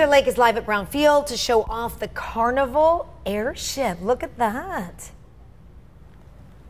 Heather Lake is live at Brown Field to show off the Carnival airship. Look at that.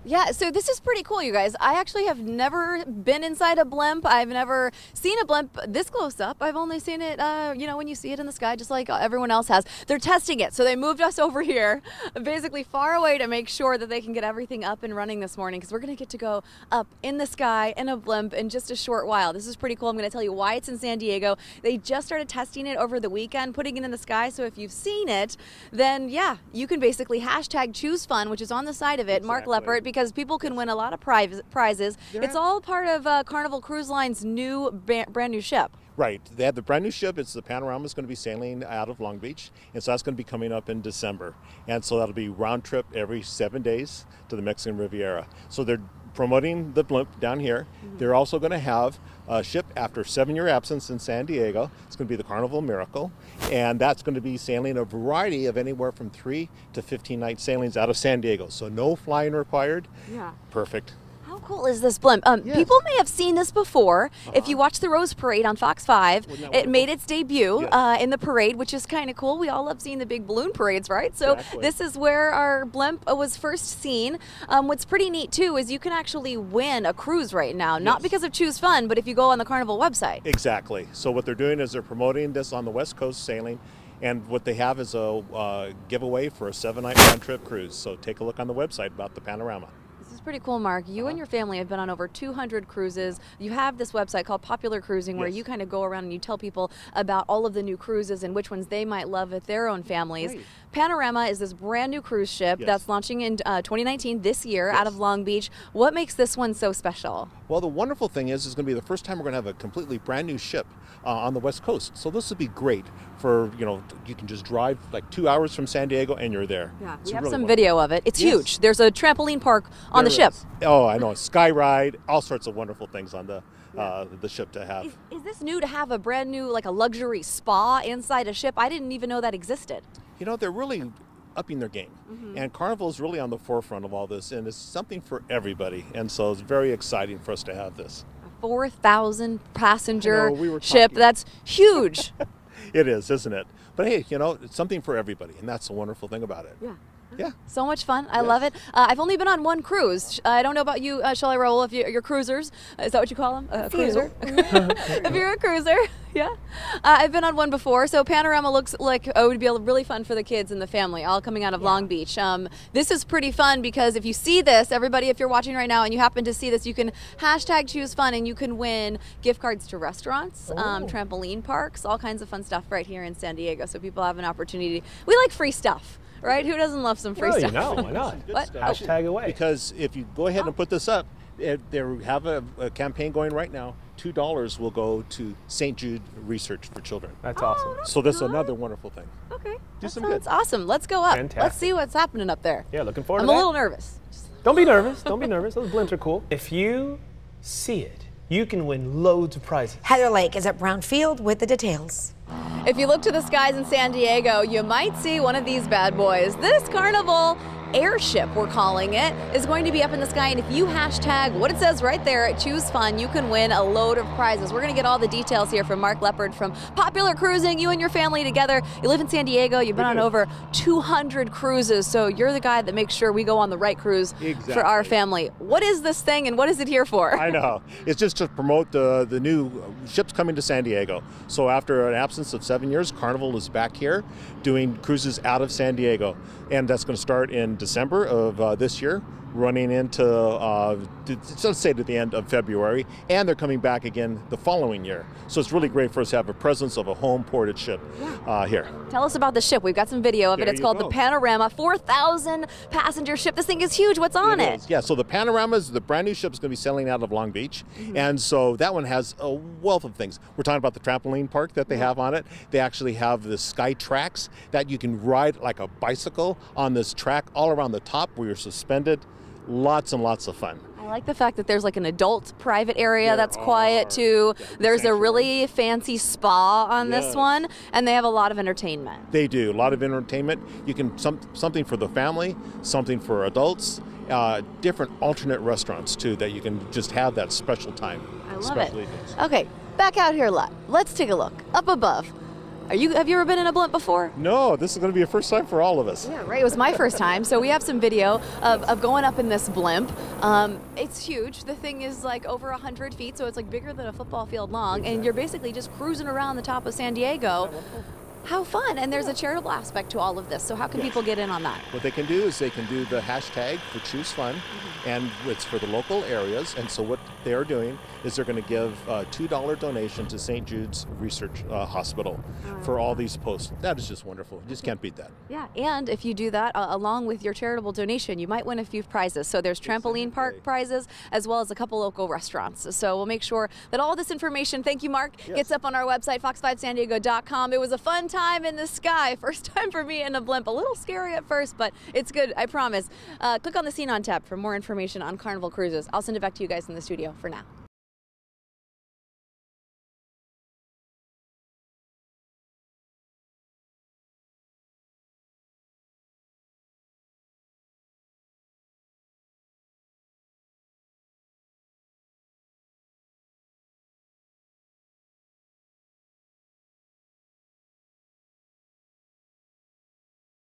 Yeah, so this is pretty cool, you guys. I actually have never been inside a blimp. I've never seen a blimp this close up. I've only seen it, uh, you know, when you see it in the sky, just like everyone else has. They're testing it, so they moved us over here, basically far away to make sure that they can get everything up and running this morning, because we're going to get to go up in the sky in a blimp in just a short while. This is pretty cool. I'm going to tell you why it's in San Diego. They just started testing it over the weekend, putting it in the sky. So if you've seen it, then yeah, you can basically hashtag choose fun, which is on the side of it, Exactly. Mark Leppert, because people can win a lot of prize, prizes. They're It's all part of uh, Carnival Cruise Line's new brand new ship. Right. They have the brand new ship. It's the Panorama is going to be sailing out of Long Beach, and so that's going to be coming up in December. And so that'll be round trip every seven days to the Mexican Riviera. So they're promoting the blimp down here. They're also going to have a ship after seven year absence in San Diego. It's going to be the Carnival Miracle, and that's going to be sailing a variety of anywhere from three to 15 night sailings out of San Diego. So no flying required. Yeah. Perfect. Cool is this blimp? Um, Yes. People may have seen this before. If you watch the Rose Parade on Fox 5, it made its debut Yes. uh, in the parade, which is kind of cool. We all love seeing the big balloon parades, right? So Exactly. this is where our blimp uh, was first seen. Um, what's pretty neat too is you can actually win a cruise right now, not because of Choose Fun, but if you go on the Carnival website. Exactly. So what they're doing is they're promoting this on the West Coast sailing, and what they have is a uh, giveaway for a seven-night round-trip cruise. So take a look on the website about the panorama. Is pretty cool, Mark. You Uh-huh. and your family have been on over 200 cruises. You have this website called Popular Cruising where Yes. you kind of go around and you tell people about all of the new cruises and which ones they might love with their own families. Right. Panorama is this brand new cruise ship Yes. that's launching in uh, 2019 this year out of Long Beach. What makes this one so special? Well, the wonderful thing is, it's going to be the first time we're going to have a completely brand new ship uh, on the West Coast. So this would be great for you know you can just drive like two hours from San Diego and you're there. Yeah, It's we have really some wonderful. video of it. It's Yes. huge. There's a trampoline park on the There ship. Oh, I know. Sky ride, all sorts of wonderful things on the uh, the ship to have. Is, is this new to have a brand new, like a luxury spa inside a ship? I didn't even know that existed. You know, they're really upping their game. Mm-hmm. And Carnival is really on the forefront of all this, and it's something for everybody. And so it's very exciting for us to have this. 4,000 passenger know, we ship. That's huge. It is, isn't it? But hey, you know, it's something for everybody, and that's the wonderful thing about it. Yeah. Yeah. So much fun. I Yes. love it. Uh, I've only been on one cruise. I don't know about you, uh, Shelley Raoul, if you're, you're cruisers. Uh, Is that what you call them? A few. cruiser? if you're a cruiser, yeah. Uh, I've been on one before. So Panorama looks like oh, it would be a- really fun for the kids and the family, all coming out of Long Beach. Um, this is pretty fun because if you see this, everybody, if you're watching right now and you happen to see this, you can hashtag choose fun and you can win gift cards to restaurants, um, Oh. trampoline parks, all kinds of fun stuff right here in San Diego. So people have an opportunity. We like free stuff. Right? Who doesn't love some free Well, stuff? you know, why not? What? Hashtag away. Because if you go ahead and put this up, eh, they have a, a campaign going right now. Two dollars will go to St. Jude Research for Children. That's Oh, awesome. that's So this is another wonderful thing. Okay. That some sounds good. awesome. Let's go up. Fantastic. Let's see what's happening up there. Yeah, looking forward to it. I'm a little nervous. Don't be nervous. Don't be nervous. Those blimps are cool. If you see it, you can win loads of prizes. Heather Lake is at Brownfield with the details. If you look to the skies in San Diego, you might see one of these bad boys. This carnival airship, we're calling it, is going to be up in the sky. And if you hashtag what it says right there at Choose Fun, you can win a load of prizes. We're going to get all the details here from Mark Leppert from Popular Cruising. You and your family together. You live in San Diego. You've been on over 200 cruises. So you're the guy that makes sure we go on the right cruise for our family. What is this thing and what is it here for? I know. It's just to promote the the new ships coming to San Diego. So after an absence of seven years, Carnival is back here doing cruises out of San Diego, and that's going to start in December of uh, this year, running into uh, let's say to the end of February, and they're coming back again the following year. So it's really great for us to have a presence of a home ported ship uh, here. Tell us about the ship. We've got some video of it. It's called the. Panorama, 4,000 passenger ship. This thing is huge. What's on it? Yeah, so the Panoramas, the brand new ship is going to be sailing out of Long Beach. Mm-hmm. And so that one has a wealth of things. We're talking about the trampoline park that they have on it. They actually have the sky tracks that you can ride like a bicycle on this track all around the top where you're suspended. Lots and lots of fun. I like the fact that there's like an adult private area There that's quiet too. Yeah, the There's a really fancy spa on this one, and they have a lot of entertainment. They do a lot of entertainment. You can some something for the family, something for adults. Uh, different alternate restaurants too that you can just have that special time. I love it. evenings. Okay, back out here, a lot. Let's take a look. Up above. Are you? Have you ever been in a blimp before? No, this is going to be a first time for all of us. Yeah, right. It was my first time, so we have some video of, of going up in this blimp. Um, it's huge. The thing is like over hundred feet, so it's like bigger than a football field long, and you're basically just cruising around the top of San Diego. How fun! And there's a charitable aspect to all of this. So how can people get in on that? What they can do is they can do the hashtag for Choose Fun, Mm-hmm. and it's for the local areas. And so what they are doing is they're going to give a $2 donation to St. Jude's Research uh, Hospital for all these posts. That is just wonderful. You just can't beat that. Yeah, and if you do that uh, along with your charitable donation, you might win a few prizes. So there's trampoline park prizes as well as a couple local restaurants. So we'll make sure that all this information, thank you, Mark, yes. gets up on our website, fox5sandiego.com. It was a fun time in the sky. First time for me in a blimp. A little scary at first, but it's good, I promise. Uh, click on the Scene on tab for more information on Carnival Cruises. I'll send it back to you guys in the studio for now.